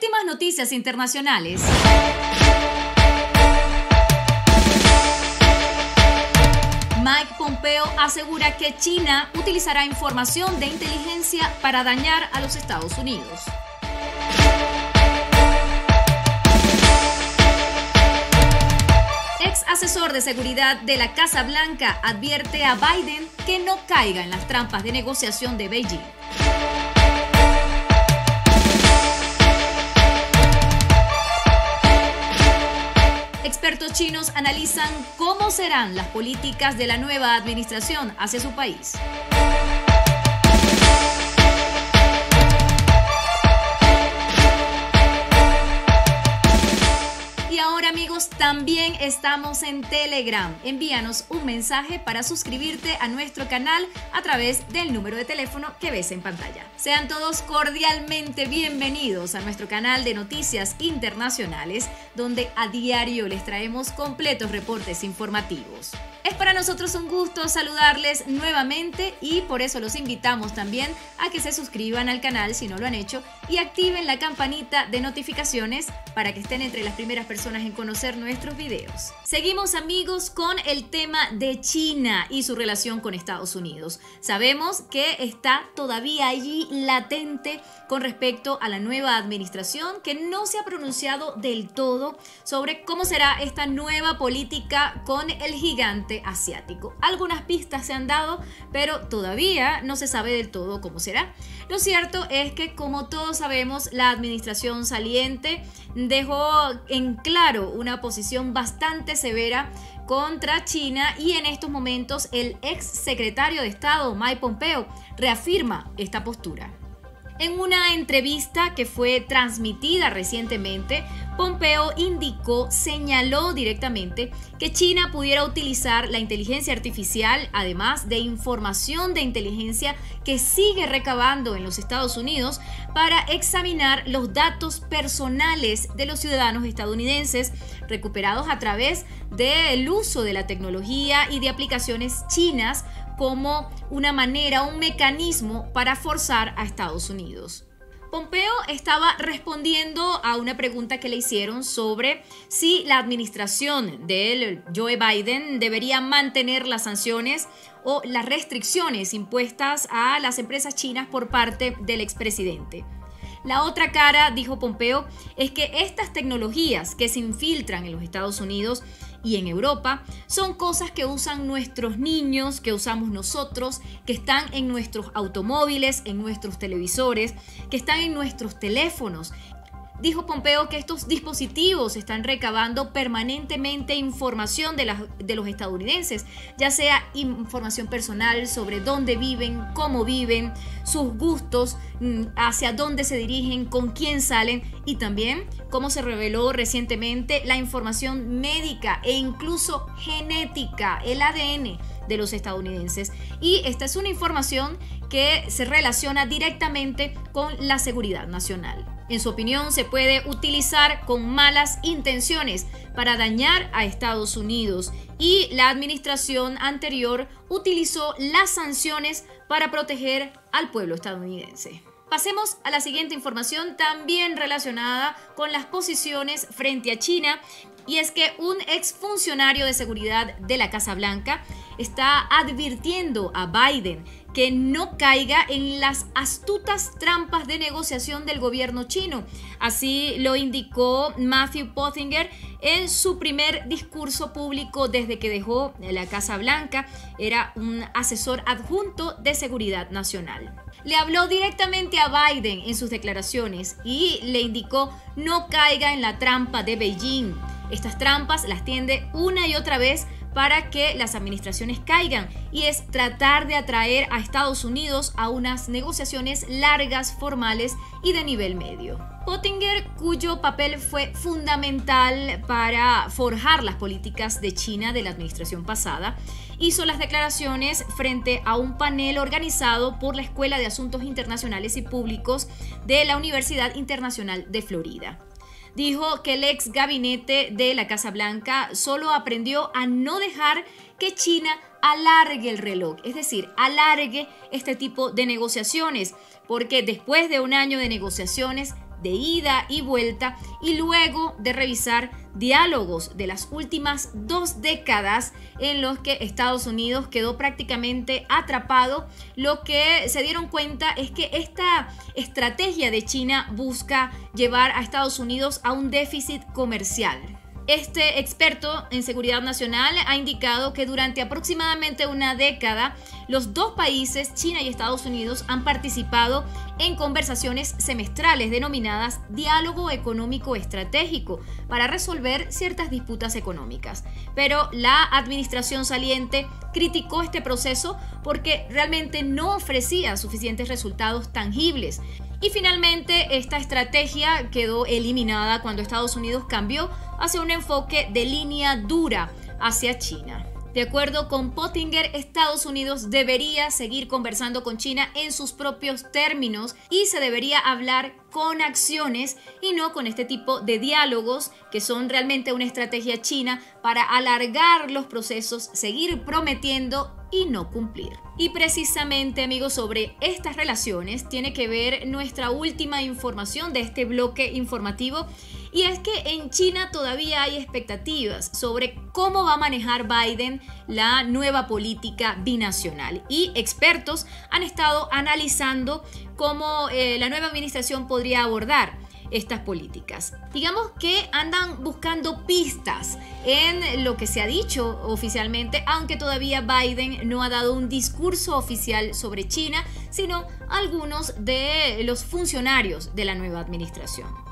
Últimas noticias internacionales. Mike Pompeo asegura que China utilizará información de inteligencia para dañar a los Estados Unidos. Ex asesor de seguridad de la Casa Blanca advierte a Biden que no caiga en las trampas de negociación de Beijing. Expertos chinos analizan cómo serán las políticas de la nueva administración hacia su país. También estamos en Telegram. Envíanos un mensaje para suscribirte a nuestro canal a través del número de teléfono que ves en pantalla. Sean todos cordialmente bienvenidos a nuestro canal de noticias internacionales, donde a diario les traemos completos reportes informativos. Es para nosotros un gusto saludarles nuevamente y por eso los invitamos también a que se suscriban al canal si no lo han hecho y activen la campanita de notificaciones para que estén entre las primeras personas en conocer nuestros videos. Seguimos amigos con el tema de China y su relación con Estados Unidos. Sabemos que está todavía allí latente con respecto a la nueva administración que no se ha pronunciado del todo sobre cómo será esta nueva política con el gigante asiático. Algunas pistas se han dado, pero todavía no se sabe del todo cómo será. Lo cierto es que, como todos sabemos, la administración saliente dejó en claro una posición bastante severa contra China y en estos momentos el ex secretario de Estado, Mike Pompeo, reafirma esta postura. En una entrevista que fue transmitida recientemente, Pompeo indicó, señaló directamente que China pudiera utilizar la inteligencia artificial, además de información de inteligencia que sigue recabando en los Estados Unidos, para examinar los datos personales de los ciudadanos estadounidenses recuperados a través del uso de la tecnología y de aplicaciones chinas como una manera, un mecanismo para forzar a Estados Unidos. Pompeo estaba respondiendo a una pregunta que le hicieron sobre si la administración de Joe Biden debería mantener las sanciones o las restricciones impuestas a las empresas chinas por parte del expresidente. La otra cara, dijo Pompeo, es que estas tecnologías que se infiltran en los Estados Unidos y en Europa son cosas que usan nuestros niños, que usamos nosotros, que están en nuestros automóviles, en nuestros televisores, que están en nuestros teléfonos, Dijo Pompeo que estos dispositivos están recabando permanentemente información de, de, los estadounidenses, ya sea información personal sobre dónde viven, cómo viven, sus gustos, mm, hacia dónde se dirigen, con quién salen y también, como se reveló recientemente, la información médica e incluso genética, el ADN de los estadounidenses. Y esta es una información que se relaciona directamente con la seguridad nacional en su opinión, se puede utilizar con malas intenciones para dañar a Estados Unidos y la administración anterior utilizó las sanciones para proteger al pueblo estadounidense. Pasemos a la siguiente información también relacionada con las posiciones frente a China y es que un exfuncionario de seguridad de la Casa Blanca está advirtiendo a Biden que no caiga en las astutas trampas de negociación del gobierno chino. Así lo indicó Matthew Pottinger en su primer discurso público desde que dejó la Casa Blanca. Era un asesor adjunto de seguridad nacional. Le habló directamente a Biden en sus declaraciones y le indicó no caiga en la trampa de Beijing. Estas trampas las tiende una y otra vez para que las administraciones caigan y es tratar de atraer a Estados Unidos a unas negociaciones largas, formales y de nivel medio. Pottinger, cuyo papel fue fundamental para forjar las políticas de China de la administración pasada, hizo las declaraciones frente a un panel organizado por la Escuela de Asuntos Internacionales y Públicos de la Universidad Internacional de Florida dijo que el ex gabinete de la Casa Blanca solo aprendió a no dejar que China alargue el reloj, es decir, alargue este tipo de negociaciones, porque después de un año de negociaciones de ida y vuelta y luego de revisar diálogos de las últimas dos décadas en los que Estados Unidos quedó prácticamente atrapado, lo que se dieron cuenta es que esta estrategia de China busca llevar a Estados Unidos a un déficit comercial. Este experto en seguridad nacional ha indicado que durante aproximadamente una década los dos países, China y Estados Unidos, han participado en conversaciones semestrales denominadas diálogo económico estratégico para resolver ciertas disputas económicas. Pero la administración saliente criticó este proceso porque realmente no ofrecía suficientes resultados tangibles. Y finalmente esta estrategia quedó eliminada cuando Estados Unidos cambió hacia un enfoque de línea dura hacia China. De acuerdo con Pottinger, Estados Unidos debería seguir conversando con China en sus propios términos y se debería hablar con acciones y no con este tipo de diálogos que son realmente una estrategia china para alargar los procesos, seguir prometiendo y no cumplir. Y precisamente amigos sobre estas relaciones tiene que ver nuestra última información de este bloque informativo y es que en China todavía hay expectativas sobre cómo va a manejar Biden la nueva política binacional. Y expertos han estado analizando cómo eh, la nueva administración podría abordar estas políticas. Digamos que andan buscando pistas en lo que se ha dicho oficialmente, aunque todavía Biden no ha dado un discurso oficial sobre China, sino algunos de los funcionarios de la nueva administración.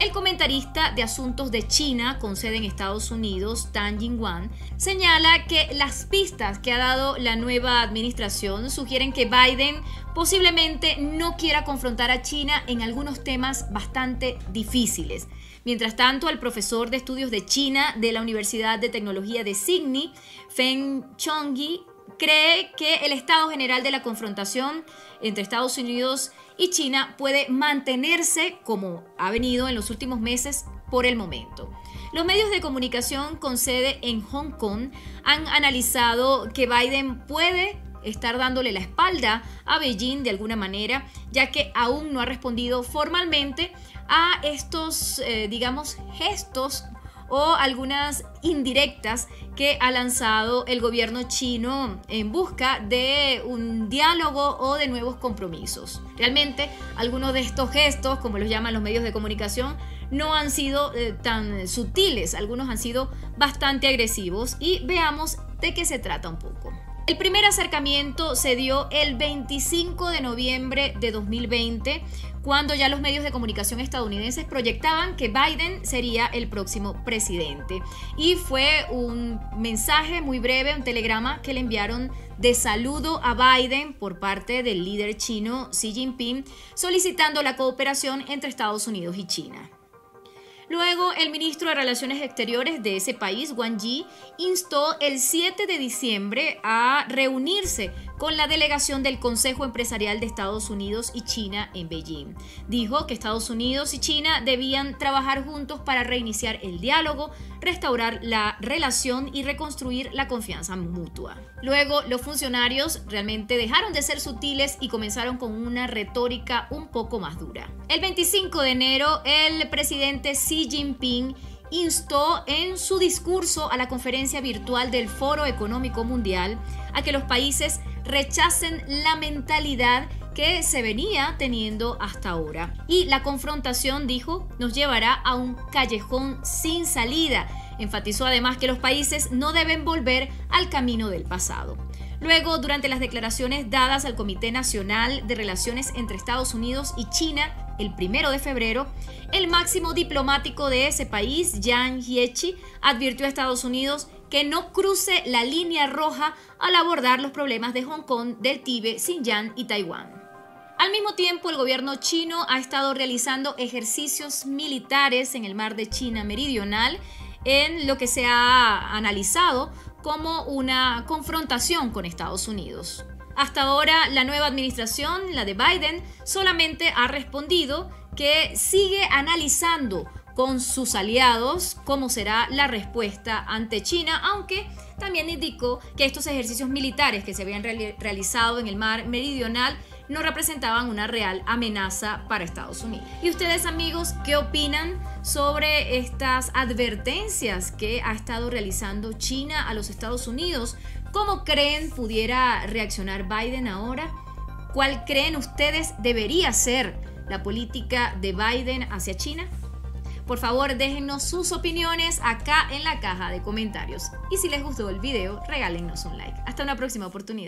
El comentarista de asuntos de China con sede en Estados Unidos, Tan Jingwan, señala que las pistas que ha dado la nueva administración sugieren que Biden posiblemente no quiera confrontar a China en algunos temas bastante difíciles. Mientras tanto, el profesor de estudios de China de la Universidad de Tecnología de Sydney, Feng Chongyi, cree que el estado general de la confrontación entre Estados Unidos y China puede mantenerse como ha venido en los últimos meses por el momento. Los medios de comunicación con sede en Hong Kong han analizado que Biden puede estar dándole la espalda a Beijing de alguna manera, ya que aún no ha respondido formalmente a estos, eh, digamos, gestos o algunas indirectas que ha lanzado el gobierno chino en busca de un diálogo o de nuevos compromisos. Realmente algunos de estos gestos, como los llaman los medios de comunicación, no han sido eh, tan sutiles, algunos han sido bastante agresivos y veamos de qué se trata un poco. El primer acercamiento se dio el 25 de noviembre de 2020, cuando ya los medios de comunicación estadounidenses proyectaban que Biden sería el próximo presidente. Y fue un mensaje muy breve, un telegrama que le enviaron de saludo a Biden por parte del líder chino Xi Jinping, solicitando la cooperación entre Estados Unidos y China. Luego, el ministro de Relaciones Exteriores de ese país, Wang Yi, instó el 7 de diciembre a reunirse con la delegación del Consejo Empresarial de Estados Unidos y China en Beijing. Dijo que Estados Unidos y China debían trabajar juntos para reiniciar el diálogo, restaurar la relación y reconstruir la confianza mutua. Luego, los funcionarios realmente dejaron de ser sutiles y comenzaron con una retórica un poco más dura. El 25 de enero, el presidente Xi Jinping instó en su discurso a la conferencia virtual del Foro Económico Mundial a que los países rechacen la mentalidad que se venía teniendo hasta ahora. Y la confrontación, dijo, nos llevará a un callejón sin salida. Enfatizó además que los países no deben volver al camino del pasado. Luego, durante las declaraciones dadas al Comité Nacional de Relaciones entre Estados Unidos y China el primero de febrero, el máximo diplomático de ese país, Yang Jiechi, advirtió a Estados Unidos que no cruce la línea roja al abordar los problemas de Hong Kong, del Tíbet, Xinjiang y Taiwán. Al mismo tiempo, el gobierno chino ha estado realizando ejercicios militares en el mar de China Meridional en lo que se ha analizado como una confrontación con Estados Unidos. Hasta ahora, la nueva administración, la de Biden, solamente ha respondido que sigue analizando con sus aliados cómo será la respuesta ante China, aunque también indicó que estos ejercicios militares que se habían realizado en el mar meridional no representaban una real amenaza para Estados Unidos. ¿Y ustedes amigos qué opinan sobre estas advertencias que ha estado realizando China a los Estados Unidos? ¿Cómo creen pudiera reaccionar Biden ahora? ¿Cuál creen ustedes debería ser la política de Biden hacia China? Por favor, déjenos sus opiniones acá en la caja de comentarios. Y si les gustó el video, regálenos un like. Hasta una próxima oportunidad.